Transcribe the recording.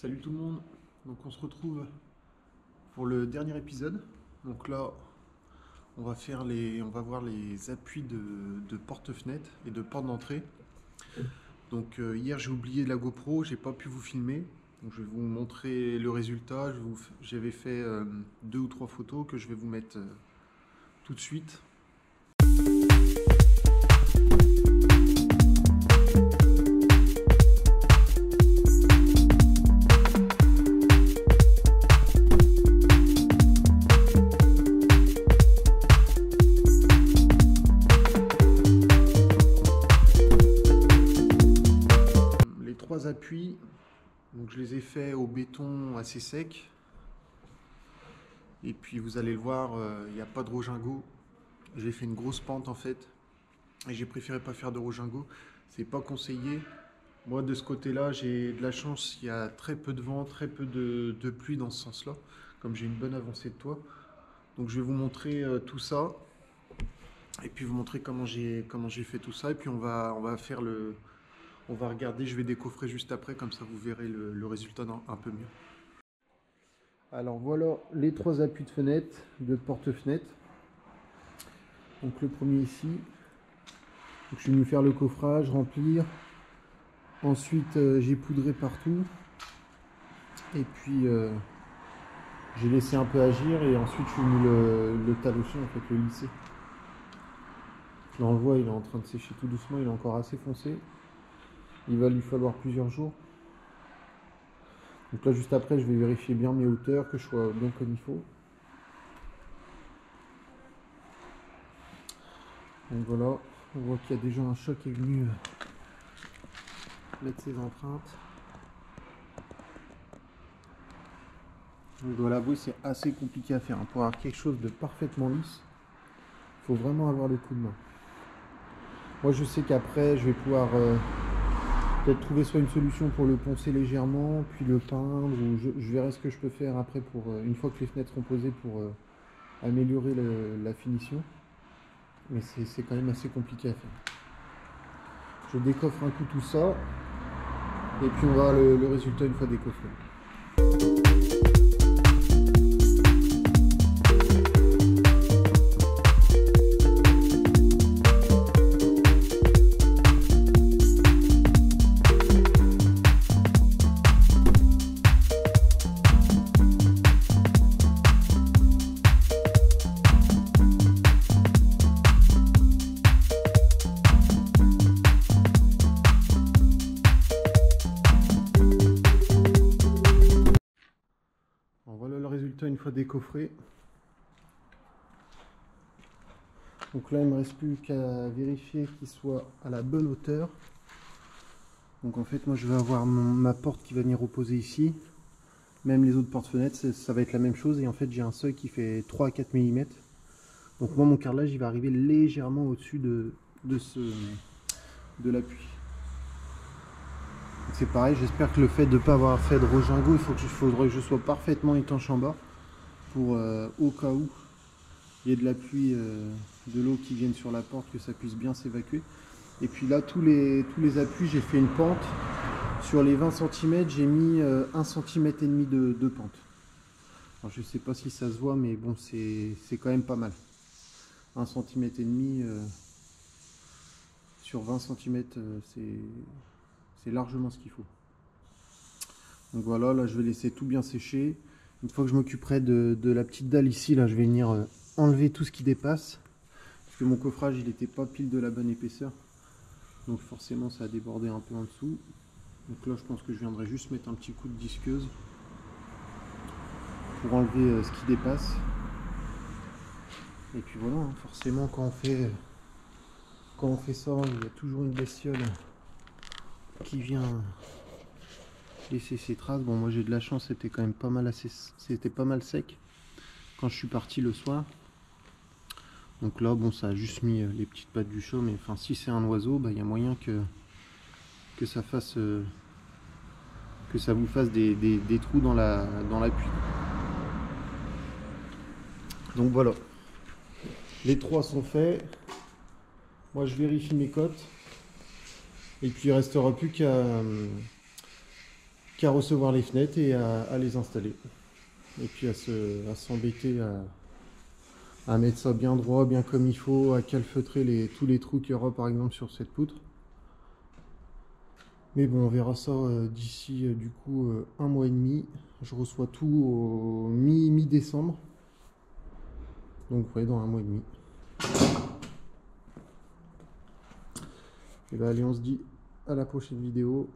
Salut tout le monde. Donc on se retrouve pour le dernier épisode. Donc là, on va voir les appuis de, porte-fenêtre et de porte d'entrée. Donc euh, hier j'ai oublié la GoPro, j'ai pas pu vous filmer. Je vais vous montrer le résultat. J'avais fait euh, deux ou trois photos que je vais vous mettre euh, tout de suite. Trois appuis, donc je les ai faits au béton assez sec. Et puis vous allez le voir, euh, il n'y a pas de rogingo. J'ai fait une grosse pente en fait. Et j'ai préféré pas faire de rogingo. C'est pas conseillé. Moi de ce côté-là, j'ai de la chance, il y a très peu de vent, très peu de, pluie dans ce sens-là. Comme j'ai une bonne avancée de toit. Donc je vais vous montrer euh, tout ça. Et puis vous montrer comment j'ai comment j'ai fait tout ça. Et puis on va, on va faire le, on va regarder, je vais décoffrer juste après, comme ça vous verrez le, résultat un peu mieux. Alors voilà les trois appuis de fenêtre, de porte-fenêtre. Donc le premier ici. Je suis venu faire le coffrage, remplir. Ensuite euh, j'ai poudré partout. Et puis euh, j'ai laissé un peu agir et ensuite je suis venu le, le talocher, en le lisser. Là on le voit, il est en train de sécher tout doucement, il est encore assez foncé. Il va lui falloir plusieurs jours. Donc là, juste après, je vais vérifier bien mes hauteurs, que je sois bien comme il faut. Donc voilà, on voit qu'il y a déjà un chat qui est venu euh, mettre ses empreintes. Je dois l'avouer, c'est assez compliqué à faire. hein. Pour avoir quelque chose de parfaitement lisse, il faut vraiment avoir le coup de main. Moi, je sais qu'après, je vais pouvoir euh, peut-être trouver soit une solution pour le poncer légèrement, puis le peindre, ou je, verrai ce que je peux faire après pour euh, une fois que les fenêtres seront posées pour euh, améliorer la finition. Mais c'est quand même assez compliqué à faire. Je décoffre un coup tout ça, et puis on voir le, le résultat une fois décoffré. Une fois décoffré. Donc là, il me reste plus qu'à vérifier qu'il soit à la bonne hauteur. Donc en fait, moi je vais avoir ma porte qui va venir reposer ici. Même les autres portes-fenêtres, ça va être la même chose. Et en fait, j'ai un seuil qui fait 3 à 4 mm. Donc moi, mon carrelage, il va arriver légèrement au-dessus de, de, ce, de l'appui. C'est pareil, j'espère que le fait de ne pas avoir fait de rojingo, il faut que je, faudrait que je sois parfaitement étanche en bas pour euh, au cas où il y ait de la pluie, euh, de l'eau qui vienne sur la porte, que ça puisse bien s'évacuer. Et puis là, tous les, tous les appuis, j'ai fait une pente. Sur les 20 cm, j'ai mis euh, 1 cm et demi de, pente. Je sais pas si ça se voit, mais bon, c'est quand même pas mal. 1 cm et demi euh, sur 20 cm, c'est largement ce qu'il faut. Donc voilà, là je vais laisser tout bien sécher. Une fois que je m'occuperai de, la petite dalle ici, là je vais venir euh, enlever tout ce qui dépasse. Parce que mon coffrage il n'était pas pile de la bonne épaisseur. Donc forcément ça a débordé un peu en dessous. Donc là je pense que je viendrai juste mettre un petit coup de disqueuse pour enlever euh, ce qui dépasse. Et puis voilà, hein, forcément quand on fait quand on fait ça, il y a toujours une bestiole qui vient laisser ses traces. Bon, moi j'ai de la chance, c'était quand même pas mal assez, c'était pas mal sec quand je suis parti le soir. Donc là, bon, ça a juste mis euh, les petites pattes du chat, mais enfin, si c'est un oiseau, bah, il y a moyen que que ça fasse euh, que ça vous fasse des, des- trous dans la dans l'appui. Donc voilà, les trois sont faits. Moi, je vérifie mes cotes. Et puis il restera plus qu'à qu'à recevoir les fenêtres et à, les installer. Et puis à s'embêter à, à, mettre ça bien droit, bien comme il faut, à calfeutrer les, tous les trous qu'il y aura par exemple sur cette poutre. Mais bon, on verra ça euh, d'ici euh, du coup euh, un mois et demi. Je reçois tout au mi-décembre. Donc vous voyez dans un mois et demi. Et bah allez, on se dit à la prochaine vidéo.